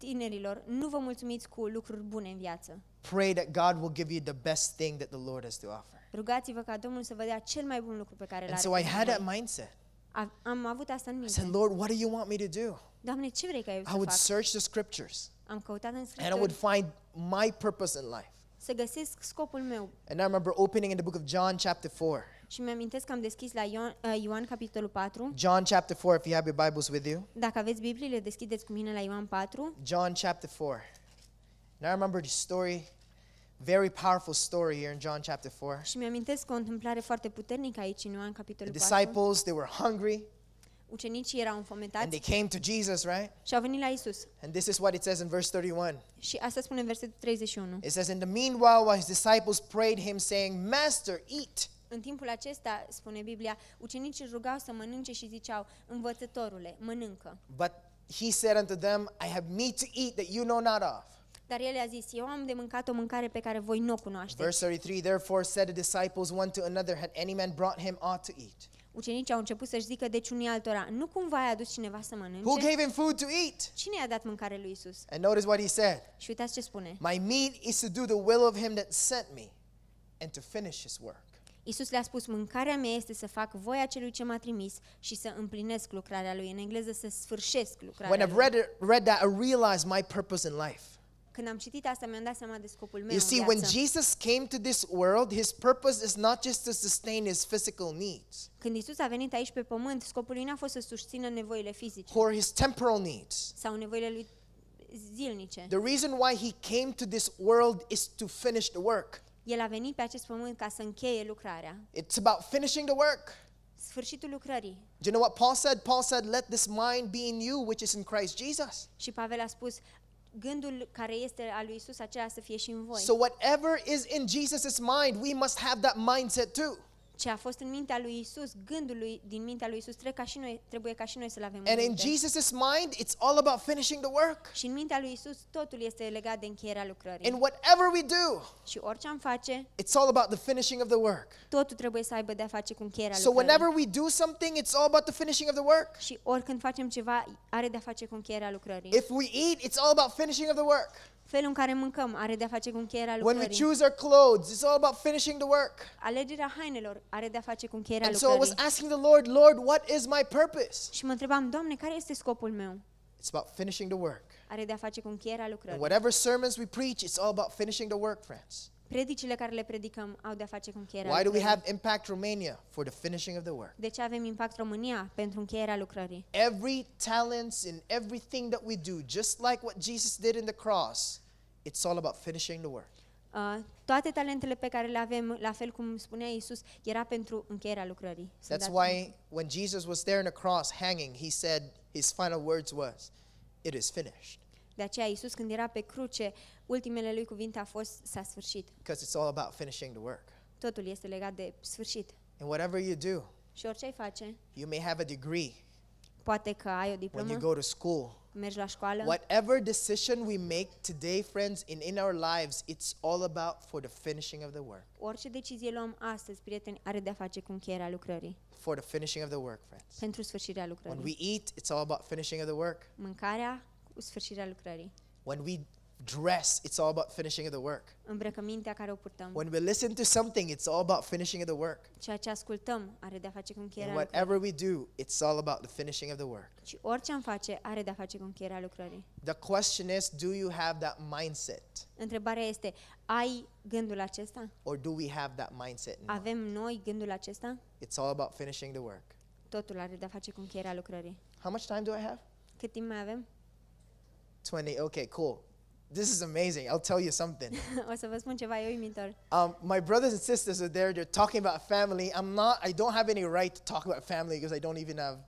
Tinerilor, nu vă mulțumiți cu lucruri bune în viață. Pray that God will give you the best thing that the Lord has to offer. Rugați-vă ca Domnul să vă dea cel mai bun lucru pe care îl And so I had that mindset. Am avut asta în I minte. said, Lord, what do you want me to do? Doamne, ce vrei ca eu I would search the scriptures Am căutat în and I would find my purpose in life. să găsesc scopul meu. And I remember opening in the book of John, chapter 4. Și mi-amintesc că am deschis la Ioan, uh, Ioan capitolul 4. John, chapter 4, if you have your Bibles with you. Dacă aveți Bibliile, deschideți cu mine la Ioan 4. John, chapter 4. And I remember the story, very powerful story here in John, chapter 4. Și mi-amintesc o întâmplare foarte puternică aici în Ioan The capitolul 4. disciples, they were hungry Ucenicii erau and înfometați they came to Jesus, right? și au venit la Isus. And this is what it says in verse 31. Și asta spune în versetul 31. It says, In the meanwhile, while his disciples prayed him, saying, Master, eat. În timpul acesta, spune Biblia, ucenicii îl rugau să mănânce și ziceau, învățătorule, mănâncă. But he said unto them, I have meat to eat that you know not of. Dar el a zis, eu am de mâncat o mâncare pe care voi nu o cunoașteți. Verse 33 Therefore said the disciples one to another, Had any man brought him aught to eat? Ucenicii au început să-și zică deci unii altora, nu cumva ai adus cineva să Who mănânce? gave him food to eat? Cine i-a dat mâncare lui Isus? And notice what he said Și uitați ce spune. My meat is to do the will of him that sent me and to finish his work. Isus le-a spus, mâncarea mea este să fac voia celui ce m-a trimis și să împlinesc lucrarea lui. În engleză să sfârșesc When lucrarea I've lui. read, it, read that, I realized my purpose in life. Când am citit asta, mi-am dat seama de scopul meu You în see, when viață. Jesus came to this world, his purpose is not just to sustain his physical needs Când Isus a venit aici pe pământ, scopul lui n-a fost să susțină nevoile fizice or his temporal needs. sau nevoile lui zilnice. The reason why he came to this world is to finish the work. El a venit pe acest pământ ca să încheie lucrarea. It's about finishing the work. Sfârșitul lucrării. Do you know what Paul said? Paul said, Let this mind be in you, which is in Christ Jesus. Și Pavel a spus, gândul care este al lui Isus acela să fie și în voi. So, whatever is in Jesus' mind, we must have that mindset too. Ce a fost în mintea lui Isus, gândul lui din mintea lui Isus, trebuie ca și noi, trebuie ca și noi să-l avem And în in minte. Jesus' mind, it's all about finishing the work. Și în mintea lui Isus totul este legat de încheierea lucrării. In whatever we do, Și orice am face, it's all about the finishing of the work. totul trebuie să aibă de-a face cu încheierea So lucrării. whenever we do something, it's all about the finishing of the work. Și oricând facem ceva, are de-a face cu încheierea lucrării. If we eat, it's all about finishing of the work. Felul în care mâncăm are de-a face cu încheierea When we lucrării. choose our clothes, it's all about finishing the work. Alegerea hainelor are de-a face cu încheierea And so I was lucrării. asking the Lord, Lord, what is my purpose? Și mă întrebam, Doamne, care este scopul meu? It's about finishing the work. Are de-a face cu încheierea And lucrării. whatever sermons we preach, it's all about finishing the work, friends. Predicile care le predicăm au de-a face cu încheierea Why do we lucrării. have Impact Romania? For the finishing of the work. De ce avem Impact România? Pentru încheierea lucrării. Every talents and everything that we do, just like what Jesus did in the cross, it's all about finishing the work. Uh, toate talentele pe care le avem, la fel cum spunea Isus, era pentru încheierea lucrării. Să That's dați why when Jesus was there in the cross hanging, he said his final words was, "It is finished." De aceea Isus când era pe cruce, ultimele lui cuvinte a fost s-a sfârșit. Because it's all about finishing the work. Totul este legat de sfârșit. And whatever you do, Și orice ai face, you may have a degree poate că ai o when diplomă, you go to school. mergi la școală, Whatever decision we make today, friends, in, in our lives, it's all about for the finishing of the work. orice decizie luăm astăzi, prieteni, are de-a face cu încheierea lucrării. For the finishing of the work, friends. Pentru sfârșirea When lucrării. we eat, it's all about finishing of the work. Mâncarea cu sfârșirea lucrării. When we dress, it's all about finishing of the work. Îmbrăcămintea care o purtăm. When we listen to something, it's all about finishing of the work. Ceea ce ascultăm are de-a face cu And încheierea lucrării. whatever we do, it's all about the finishing of the work. Și orice am face are de-a face cu încheierea lucrării. The question is, do you have that mindset? Întrebarea este, ai gândul acesta? Or do we have that mindset? now? Avem noi gândul acesta? It's all about finishing the work. Totul are de-a face cu încheierea lucrării. How much time do I have? Cât timp mai avem? 20. Okay, cool. This is amazing. I'll tell you something. o să vă spun ceva, e uimitor. Um, my brothers and sisters are there. They're talking about family. I'm not. I don't have any right to talk about family because I don't even have.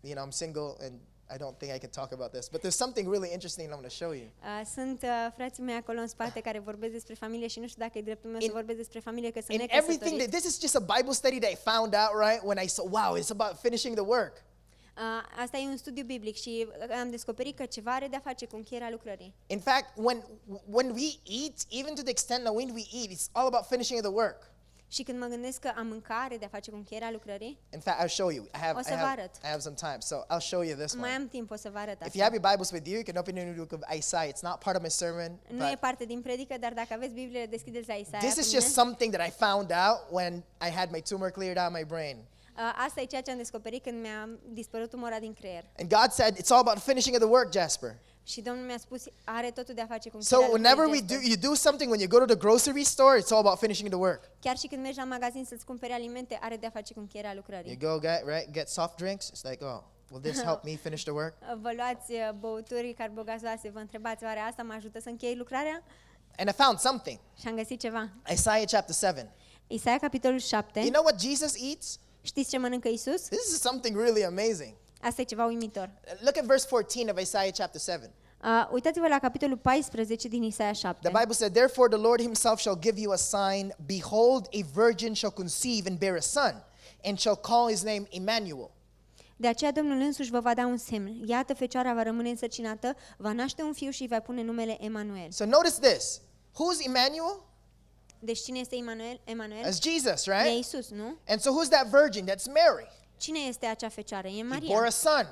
You know, I'm single and I don't think I can talk about this. But there's something really interesting I'm going to show you. Uh, sunt uh, frații mei acolo în spate care vorbesc despre familie și nu știu dacă e dreptul meu In- să vorbesc despre familie, că sunt In everything that this is just a Bible study that I found out right when I saw. Wow, it's about finishing the work. Uh, asta e un studiu biblic și uh, am descoperit că ceva are de-a face cu încheierea lucrării. In fact, when when we eat, even to the extent that when we eat, it's all about finishing the work. Și când mă gândesc că am mâncare de a face cu încheierea lucrării, In fact, I'll show you. I have, O I să vă have, arăt. I have some time, so I'll show you this mai one. am timp, o să vă arăt If you asta. have your Bibles with you, you can open it in the book of Isaiah. It's not part of my sermon, Nu e but parte din predică, dar dacă aveți Biblie, deschideți la Isaia. this cu is mine. just something that I found out when I had my tumor cleared out of my brain. Uh, Asta e ceea ce am descoperit când mi-a dispărut tumora din creier. And God said, it's all about finishing of the work, Jasper. Și Domnul mi-a spus, are totul de a face cu So încheierea whenever we lucrării do, Jasper. you do something, when you go to the grocery store, it's all about finishing the work. Chiar și când mergi la magazin să-ți cumperi alimente, are de a face cu încheierea You lucrării. go get right, get soft drinks. It's like, oh, will this help me finish the work? Uh, Vă luați uh, băuturi carbogazoase, vă întrebați, oare asta mă ajută să închei lucrarea? And I found something. Și am găsit ceva. Isaiah chapter 7. Isaia, capitolul 7. You know what Jesus eats? Știți ce mănâncă Isus? This is something really amazing. Asta e ceva uimitor. Look at verse 14 of Isaiah chapter 7. Uh, uitați-vă la capitolul 14 din Isaia 7. The Bible said, Therefore the Lord himself shall give you a sign. Behold, a virgin shall conceive and bear a son, and shall call his name Emmanuel. De aceea Domnul însuși vă va da un semn. Iată, fecioara va rămâne însărcinată, va naște un fiu și îi va pune numele Emanuel. So notice this. Who's Emmanuel? Deci cine este Emanuel? Emanuel? That's Jesus, E right? Isus, nu? And so who's that virgin? That's Mary. Cine este acea fecioară? E He bore a son.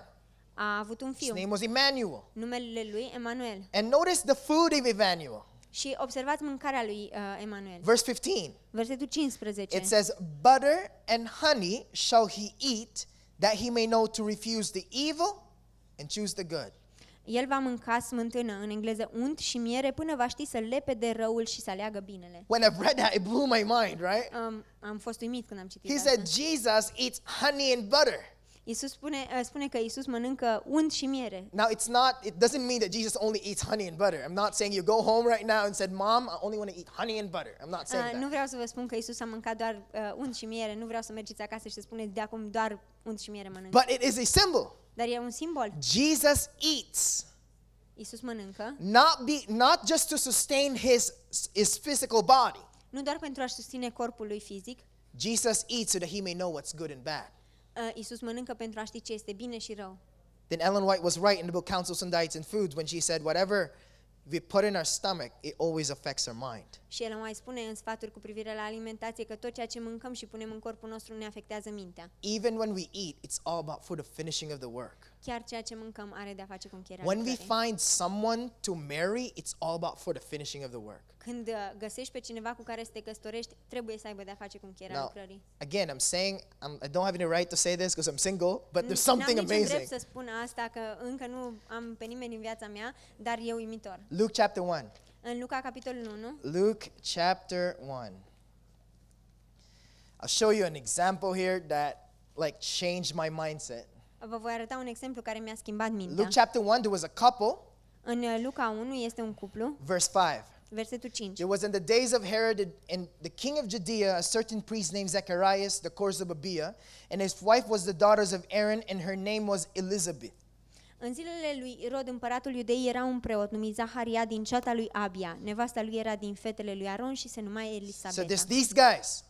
A avut un His name was Emmanuel. Numele lui Emanuel. And notice the food of Emmanuel. Și observați mâncarea lui uh, Emanuel. Verse 15. Versetul 15. It says, Butter and honey shall he eat, that he may know to refuse the evil and choose the good. El va mânca smântână, în engleză unt și miere, până va ști să lepe de răul și să aleagă binele. When I've read that, it blew my mind, right? Um, am fost uimit când am citit He asta. said Jesus eats honey and butter. Isus spune, uh, spune că Isus mănâncă unt și miere. Now, it's not, it doesn't mean that Jesus only eats honey and butter. I'm not saying you go home right now and said, Mom, I only want to eat honey and butter. I'm not saying Uh, nu that. vreau să vă spun că Isus a mâncat doar uh, unt și miere, nu vreau să mergeți acasă și să spuneți de acum doar unt și miere mănânc. But it is a symbol. Dar e un simbol. Jesus eats, Isus mănâncă, not, be, not just to sustain his, his physical body, nu doar pentru a-și susține corpul lui fizic, Jesus eats so that he may know what's good and bad. Uh, Iisus mănâncă pentru a ști ce este bine și rău. Then Ellen White was right in the book Counsels on Diets and Foods when she said, whatever we put in our stomach, it always affects our mind. Și el mai spune în sfaturi cu privire la alimentație că tot ceea ce mâncăm și punem în corpul nostru ne afectează mintea. Even when we eat, it's all about for the finishing of the work. Chiar ceea ce mâncăm are de-a face cu încheierea When we lucrării. find someone to marry, it's all about for the finishing of the work. Când uh, găsești pe cineva cu care să te căsătorești, trebuie să aibă de-a face cu încheierea Now, lucrării. again, I'm saying I'm, I don't have any right to say this because I'm single, but there's something N-am niciun drept amazing. să spun asta, că încă nu am pe nimeni în viața mea, dar e uimitor. Luke chapter 1. În Luca, capitolul 1, Luke chapter 1. I'll show you an example here that like changed my mindset. Vă voi arăta un exemplu care mi-a schimbat mintea. Luke chapter 1, there was a couple, În uh, Luca 1 este un cuplu, verse 5. versetul 5. It was in the days of Herod and the king of Judea, a certain priest named Zacharias, the course of Abia, and his wife was the daughters of Aaron, and her name was Elizabeth. În zilele lui Irod, împăratul iudei, era un preot numit Zaharia din ceata lui Abia. Nevasta lui era din fetele lui Aron și se numea So Elisabeta. there's these guys,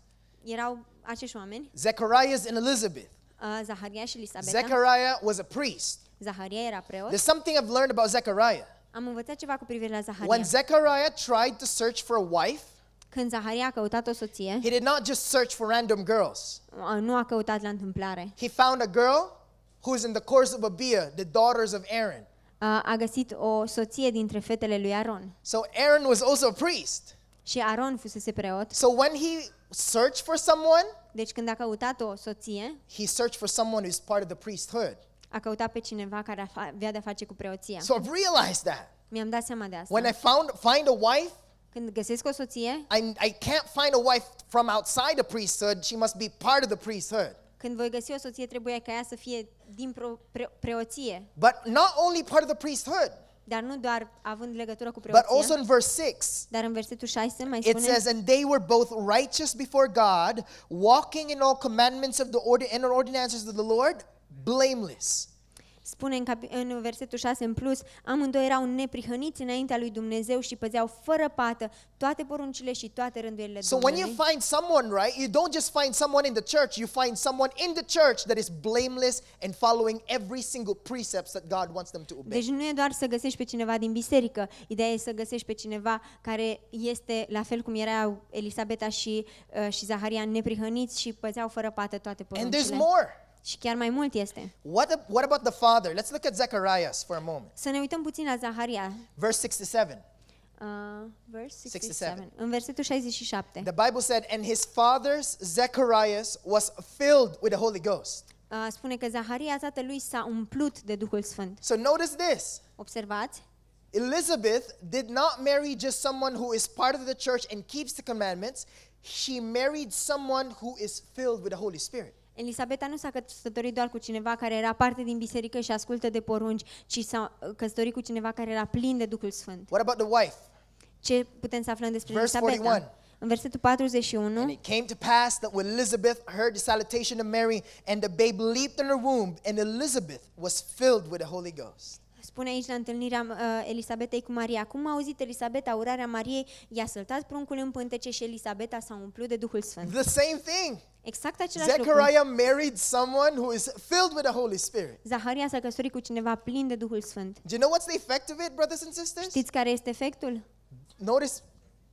Erau acești oameni, Zacharias and Elizabeth. Uh, Zaharia și Elisabeta. Zechariah was a priest. Zaharia era preot. There's something I've learned about Zechariah. Am învățat ceva cu privire la Zaharia. When Zechariah tried to search for a wife, Când Zaharia a căutat o soție, he did not just search for random girls. nu a căutat la întâmplare. He found a girl who is in the course of Abia, the daughters of Aaron. A găsit o soție dintre fetele lui Aron. So Aaron was also a priest. Și Aron fusese preot. So when he searched for someone, Deci când a căutat o soție, he searched for someone who's part of the priesthood. a căutat pe cineva care afa- avea de-a face cu preoția. So I've realized that. Mi-am dat seama de asta. When I found find a wife, Când găsesc o soție, I, I can't find a wife from outside the priesthood. She must be part of the priesthood. când voi găsi o soție, trebuie ca ea să fie din pro, pre, preoție. But not only part of the priesthood, Dar nu doar având legătură cu but also in verse 6, dar în versetul 6 mai it spune says, And they were both righteous before God, walking in all commandments of the order and ordinances of the Lord, blameless. Spune în, capi- în versetul 6 în plus, amândoi erau neprihăniți înaintea lui Dumnezeu și păzeau fără pată toate poruncile și toate rânduielile So when you Domnului. find someone, right, you don't just find someone in the church, you find someone in the church that is blameless and following every single precepts that God wants them to obey. Deci nu e doar să găsești pe cineva din biserică, ideea e să găsești pe cineva care este la fel cum erau Elisabeta și, uh, și Zaharia neprihăniți și păzeau fără pată toate And there's poruncile. more. Și chiar mai mult este. What, what about the father? Let's look at Zacharias for a moment. Să ne uităm puțin la Zaharia. Verse 67. Uh, verse 67. 67. În versetul 67. The Bible said, And his father's Zacharias was filled with the Holy Ghost. Uh, spune că Zaharia, tatălui, s-a umplut de Duhul Sfânt. So notice this. Observați? Elizabeth did not marry just someone who is part of the church and keeps the commandments. She married someone who is filled with the Holy Spirit. Elisabeta nu s-a căsătorit doar cu cineva care era parte din biserică și ascultă de porunci, ci s-a uh, căsătorit cu cineva care era plin de Duhul Sfânt. What about the wife? Ce putem să aflăm despre Verse Elisabeta? 41. În versetul 41, And it came to pass that when Elizabeth heard the salutation of Mary, and the babe leaped in her womb, and Elizabeth was filled with the Holy Ghost. spune aici la întâlnirea uh, Elisabetei cu Maria, cum a auzit Elisabeta urarea Mariei, i-a săltat pruncul în pântece și Elisabeta s-a umplut de Duhul Sfânt. The same thing. Exact același lucru. Zechariah married someone who is filled with the Holy Spirit. Zaharia s-a căsătorit cu cineva plin de Duhul Sfânt. Do you know what's the effect of it, brothers and sisters? Știți care este efectul? Notice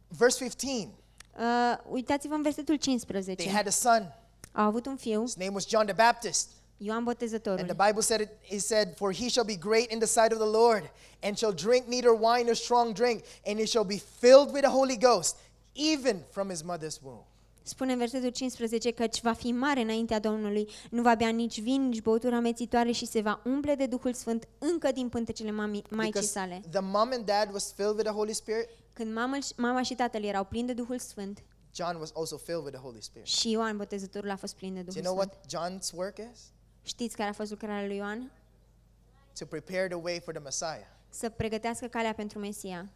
verse 15. Uh, uitați-vă în versetul They had a son. Au avut un fiu, His name was John the Baptist. Ioan Botezătorul. And the Bible said it, he said, For he shall be great in the sight of the Lord, and shall drink neither wine nor strong drink, and he shall be filled with the Holy Ghost, even from his mother's womb. Spune în versetul 15 căci va fi mare înaintea Domnului, nu va bea nici vin, nici băutură amețitoare și se va umple de Duhul Sfânt încă din pântecele mami, maicii Because sale. the mom and dad was filled with the Holy Spirit, Când mama, mama și tatăl erau plini de Duhul Sfânt John was also filled with the Holy Spirit. și Ioan Botezătorul a fost plin de Do Duhul you know Sfânt. what John's work is? Știți care a fost lucrarea lui Ioan? To prepare the way for the Messiah. Să pregătească calea pentru Mesia.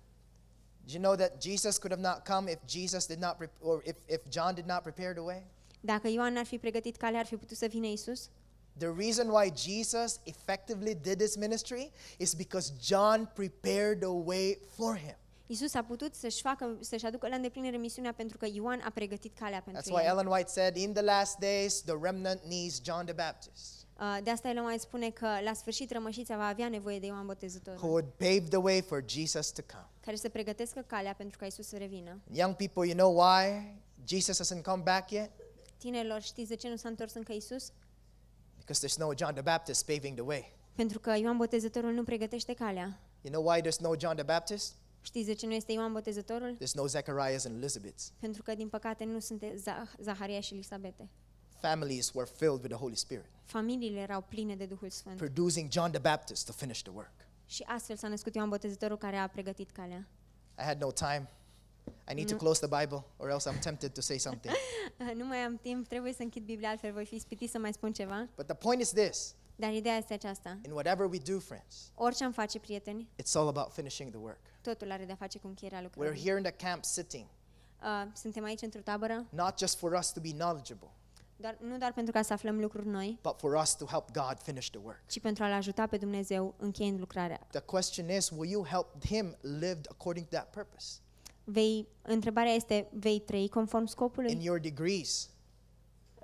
Do you know that Jesus could have not come if Jesus did not, or if, if John did not prepare the way? Dacă Ioan n-ar fi pregătit calea, ar fi putut să vină Isus? The reason why Jesus effectively did this ministry is because John prepared the way for him. Isus a putut să-și facă, să-și aducă la îndeplinire misiunea pentru că Ioan a pregătit calea That's pentru why. Ellen White said, In the last days, the remnant needs John the Baptist, De asta el mai spune că la sfârșit rămășița va avea nevoie de Ioan who Botezătorul, would pave the way for Jesus to come. care să pregătească calea pentru ca Isus să revină. Young people, you know why Jesus hasn't come back yet? Tinerilor, știți de ce nu s-a întors încă Isus? Because there's no John the Baptist paving the way. Pentru că Ioan Botezătorul nu pregătește calea. You know why there's no John the Baptist? Știți de ce nu este Ioan Botezătorul? There's no Zacharias and Elizabeths. Pentru că, din păcate, nu sunt Zah- Zaharia și Elisabete. Families were filled with the Holy Spirit, Familiile erau pline de Duhul Sfânt. producing John the Baptist to finish the work. Și astfel s-a născut Ioan Botezătorul care a pregătit calea. I had no time. I need to close the Bible, or else I'm tempted to say something. Nu mai am timp, trebuie să închid Biblia, altfel voi fi spitit să mai spun ceva. But the point is this Dar ideea este aceasta. in whatever we do, friends, Orice am face, prieteni, it's all about finishing the work. totul are de-a face cu încheierea We're lucrării. here in the camp sitting, Uh, suntem aici într-o tabără, not just for us to be knowledgeable, doar, nu doar pentru ca să aflăm lucruri noi, but for us to help God finish the work. ci pentru a-L ajuta pe Dumnezeu încheiind lucrarea. The question is, will you help Him live according to that purpose? Vei, întrebarea este, vei trăi conform In scopului? your degrees,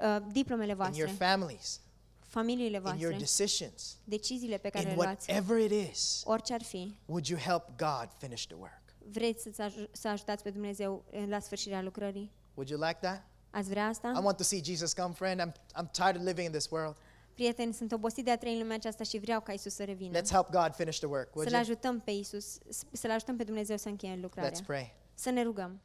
Uh, diplomele in your voastre, families, familiile in your voastre, decisions, deciziile pe care in le luați, whatever it is, orice ar fi, would you help God finish the work? vreți să-ți aj- să ajutați pe Dumnezeu uh, la sfârșirea lucrării? Would you like that? Ați vrea asta? I want to see Jesus come, friend. I'm, I'm tired of living in this world. Prieteni, sunt obosit de a trăi în lumea aceasta și vreau ca Isus să revină. Let's help God finish the work, would Să-L you? ajutăm pe Isus, să-L ajutăm pe Dumnezeu să încheie lucrarea. Let's pray. Să ne rugăm.